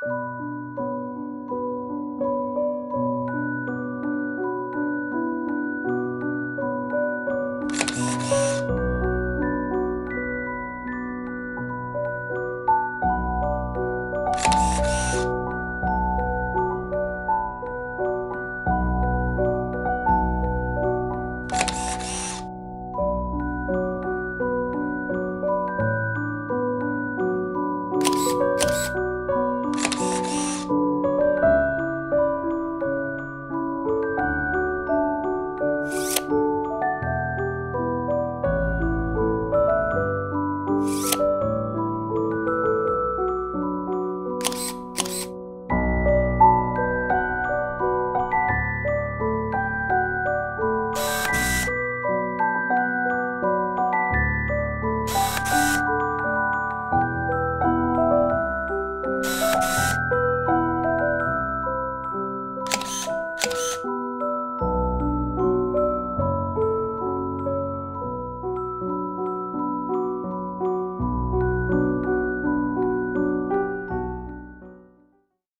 Música